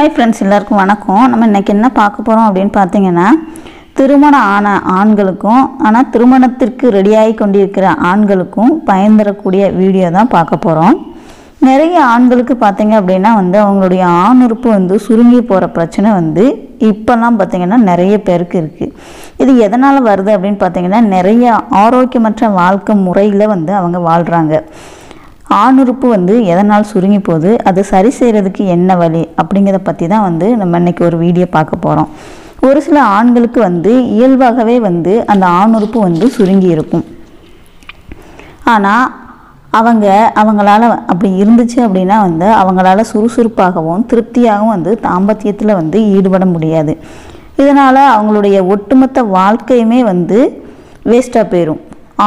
Hi friends எல்லாருக்கும் வணக்கம். நம்ம இன்றைக்கி என்ன பார்க்க போகிறோம் அப்படின்னு பார்த்தீங்கன்னா திருமணம் ஆன ஆண்களுக்கும் ஆனால் திருமணத்திற்கு ரெடியாகி கொண்டிருக்கிற ஆண்களுக்கும் பயன்பெறக்கூடிய வீடியோ தான் பார்க்க போகிறோம் நிறைய ஆண்களுக்கு பார்த்தீங்க அப்படின்னா வந்து அவங்களுடைய ஆணுறுப்பு வந்து சுருங்கி போகிற பிரச்சனை வந்து இப்போல்லாம் பார்த்தீங்கன்னா நிறைய பேருக்கு இருக்குது இது எதனால் வருது அப்படின்னு பார்த்தீங்கன்னா நிறைய ஆரோக்கியமற்ற வாழ்க்கை முறையில் வந்து அவங்க வாழ்கிறாங்க ஆணுறுப்பு வந்து எதனால் சுருங்கி போகுது அது சரி செய்கிறதுக்கு என்ன வழி அப்படிங்கிறத பற்றி தான் வந்து நம்ம இன்றைக்கி ஒரு வீடியோ பார்க்க போகிறோம் ஒரு சில ஆண்களுக்கு வந்து இயல்பாகவே வந்து அந்த ஆணுறுப்பு வந்து சுருங்கி இருக்கும். ஆனால் அவங்க அவங்களால அப்படி இருந்துச்சு அப்படின்னா வந்து அவங்களால சுறுசுறுப்பாகவும் திருப்தியாகவும் வந்து தாம்பத்தியத்தில் வந்து ஈடுபட முடியாது. இதனால் அவங்களுடைய ஒட்டுமொத்த வாழ்க்கையுமே வந்து வேஸ்ட்டாக போயிடும்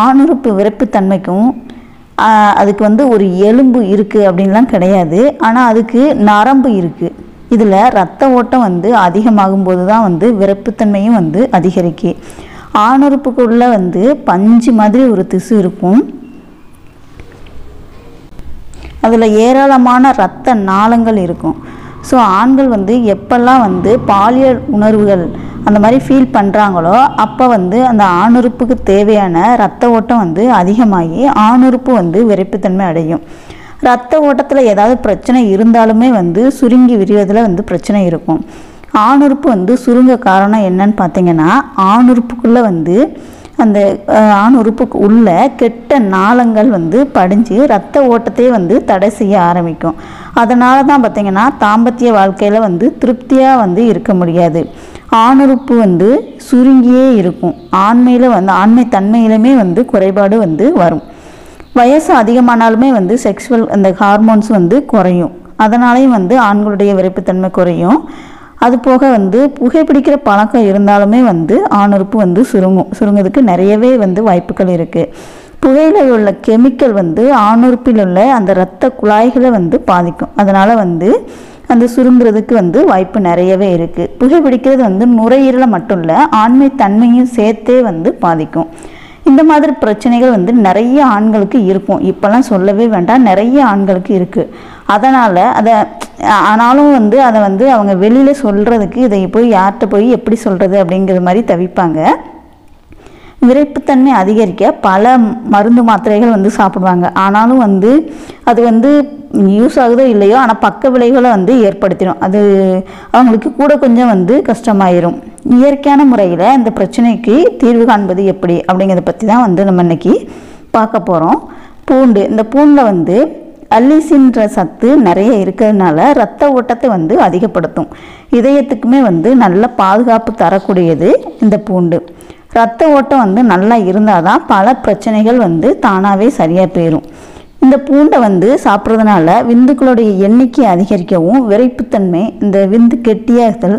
ஆணுறுப்பு விரைப்புத்தன்மைக்கும் அதுக்கு வந்து ஒரு எலும்பு இருக்குது அப்படின்லாம் கிடையாது. ஆனால் அதுக்கு நரம்பு இருக்குது இதில் ரத்த ஓட்டம் வந்து அதிகமாகும்போது தான் வந்து விரப்புத்தன்மையும் வந்து அதிகரிக்கு. ஆணுறுப்புக்குள்ளே வந்து பஞ்சு மாதிரி ஒரு திசு இருக்கும். அதில் ஏராளமான இரத்த நாளங்கள் இருக்கும். ஸோ ஆண்கள் வந்து எப்பெல்லாம் வந்து பாலியல் உணர்வுகள் அந்த மாதிரி ஃபீல் பண்ணுறாங்களோ அப்போ வந்து அந்த ஆணுறுப்புக்கு தேவையான ரத்த ஓட்டம் வந்து அதிகமாகி ஆணுறுப்பு வந்து விரைப்புத்தன்மை அடையும். ரத்த ஓட்டத்தில் ஏதாவது பிரச்சனை இருந்தாலுமே வந்து சுருங்கி விரிவதில் வந்து பிரச்சனை இருக்கும். ஆணுறுப்பு வந்து சுருங்க காரணம் என்னன்னு பார்த்தீங்கன்னா ஆணுறுப்புக்குள்ளே வந்து அந்த ஆணுறுப்புக்கு உள்ள கெட்ட நாளங்கள் வந்து படிஞ்சு ரத்த ஓட்டத்தையே வந்து தடை செய்ய ஆரம்பிக்கும். அதனால தான் பார்த்தீங்கன்னா தாம்பத்திய வாழ்க்கையில் வந்து திருப்தியாக வந்து இருக்க முடியாது. ஆணுறுப்பு வந்து சுருங்கியே இருக்கும். ஆண்மையில் வந்து ஆண்மை தன்மையிலுமே வந்து குறைபாடு வந்து வரும். வயசு அதிகமானாலுமே வந்து செக்ஷுவல் அந்த ஹார்மோன்ஸ் வந்து குறையும். அதனாலேயும் வந்து ஆண்களுடைய விரைப்புத்தன்மை குறையும். அது போக வந்து புகைப்பிடிக்கிற பழக்கம் இருந்தாலுமே வந்து ஆணுறுப்பு வந்து சுருங்கும். சுருங்கிறதுக்கு நிறையவே வந்து வாய்ப்புகள் இருக்குது புகையில் உள்ள கெமிக்கல் வந்து ஆணுறுப்பில் உள்ள அந்த இரத்த குழாய்களை வந்து பாதிக்கும். அதனால் வந்து அந்த சுருங்குறதுக்கு வந்து வாய்ப்பு நிறையவே இருக்குது புகைப்பிடிக்கிறது வந்து நுரையீரலை மட்டும் இல்லை ஆண்மை தன்மையும் சேர்த்தே வந்து பாதிக்கும். இந்த மாதிரி பிரச்சனைகள் வந்து நிறைய ஆண்களுக்கு இருக்கும். இப்போல்லாம் சொல்லவே வேண்டாம் நிறைய ஆண்களுக்கு இருக்குது அதனால் அதை ஆனாலும் வந்து அதை வந்து அவங்க வெளியில் சொல்கிறதுக்கு இதை போய் யார்கிட்ட போய் எப்படி சொல்கிறது அப்படிங்கிற மாதிரி தவிப்பாங்க. விரைப்புத்தன்மை அதிகரிக்க பல மருந்து மாத்திரைகள் வந்து சாப்பிடுவாங்க. ஆனாலும் வந்து அது வந்து யூஸ் ஆகுதோ இல்லையோ ஆனால் பக்க விளைவுகளை வந்து ஏற்படுத்திடும். அது அவங்களுக்கு கூட கொஞ்சம் வந்து கஷ்டமாயிரும். இயற்கையான முறையில் இந்த பிரச்சனைக்கு தீர்வு காண்பது எப்படி? அப்படிங்கிறத பற்றி தான் வந்து நம்ம இன்னைக்கு பார்க்க போகிறோம் பூண்டு இந்த பூண்டில் வந்து அல்லிசின்ற சத்து நிறைய இருக்கிறதுனால ரத்த ஓட்டத்தை வந்து அதிகப்படுத்தும். இதயத்துக்குமே வந்து நல்ல பாதுகாப்பு தரக்கூடியது இந்த பூண்டு. ரத்த ஓட்டம் வந்து நல்லா இருந்தால் தான் பல பிரச்சனைகள் வந்து தானாகவே சரியாக போயிடும் இந்த பூண்டை வந்து சாப்பிட்றதுனால விந்துக்களுடைய எண்ணிக்கை அதிகரிக்கவும் விரைப்புத்தன்மை இந்த விந்து கெட்டியாகுதல்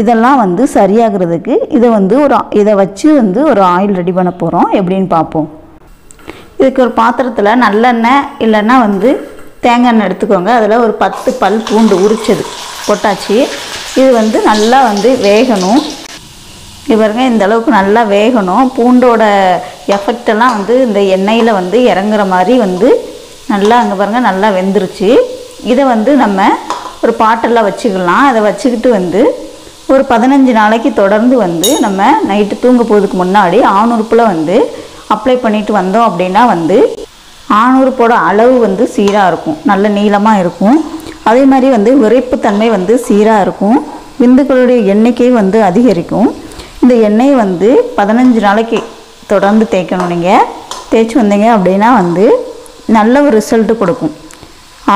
இதெல்லாம் வந்து சரியாகிறதுக்கு இதை வந்து ஒரு இதை வச்சு வந்து ஒரு ஆயில் ரெடி பண்ண போகிறோம் எப்படின்னு பார்ப்போம். இதுக்கு ஒரு பாத்திரத்தில் நல்லெண்ணெய் இல்லைன்னா வந்து தேங்காய் எண்ணெய் எடுத்துக்கோங்க. அதில் ஒரு பத்து பல் பூண்டு உரிச்சது. போட்டாச்சு. இது வந்து நல்லா வந்து வேகணும். இது பாருங்க இந்த அளவுக்கு நல்லா வேகணும். பூண்டோட எஃபெக்ட் எல்லாம் வந்து இந்த எண்ணெயில் வந்து இறங்குற மாதிரி வந்து நல்லா அங்கே பாருங்கள் நல்லா வெந்துருச்சு. இதை வந்து நம்ம ஒரு பாட்டெல்லாம் வச்சுக்கலாம். அதை வச்சுக்கிட்டு வந்து ஒரு பதினஞ்சு நாளைக்கு தொடர்ந்து வந்து நம்ம நைட்டு தூங்க போகிறதுக்கு முன்னாடி ஆணுறுப்பில் வந்து அப்ளை பண்ணிட்டு வந்தோம் அப்படின்னா வந்து ஆணுறுப்போட அளவு வந்து சீராக இருக்கும். நல்ல நீளமாக இருக்கும். அதே மாதிரி வந்து விரைப்புத்தன்மை வந்து சீராக இருக்கும். விந்துக்களுடைய எண்ணிக்கை வந்து அதிகரிக்கும். இந்த எண்ணெய் வந்து பதினஞ்சு நாளைக்கு தொடர்ந்து தேய்க்கணும் நீங்கள் தேய்ச்சி வந்தீங்க அப்படின்னா வந்து நல்ல ஒரு ரிசல்ட்டு கொடுக்கும்.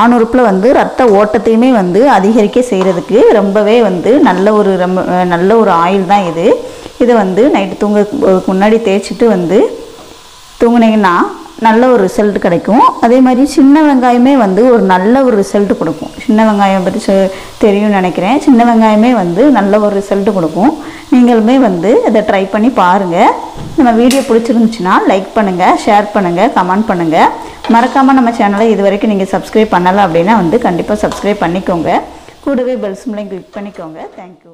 ஆணுறுப்பில் வந்து ரத்த ஓட்டத்தையுமே வந்து அதிகரிக்க செய்கிறதுக்கு ரொம்பவே வந்து நல்ல ஒரு ரொம்ப நல்ல ஒரு ஆயில் தான் இது. இதை வந்து நைட்டு தூங்க முன்னாடி தேய்ச்சிட்டு வந்து தூங்குனீங்கன்னா நல்ல ஒரு ரிசல்ட் கிடைக்கும். அதே மாதிரி சின்ன வெங்காயமே வந்து ஒரு நல்ல ஒரு ரிசல்ட் கொடுக்கும். சின்ன வெங்காயம் பற்றி தெரியும்னு நினைக்கிறேன். சின்ன வெங்காயமே வந்து நல்ல ஒரு ரிசல்ட் கொடுக்கும். நீங்களுமே வந்து இதை ட்ரை பண்ணி பாருங்கள் நம்ம வீடியோ பிடிச்சிருந்துச்சுன்னா லைக் பண்ணுங்கள் ஷேர் பண்ணுங்கள் கமெண்ட் பண்ணுங்கள் மறக்காமல் நம்ம சேனலை இது வரைக்கும் நீங்கள் சப்ஸ்கிரைப் பண்ணலை அப்படின்னா வந்து கண்டிப்பாக சப்ஸ்கிரைப் பண்ணிக்கோங்க. கூடவே பெல் சிம்லையும் கிளிக் பண்ணிக்கோங்க. Thank you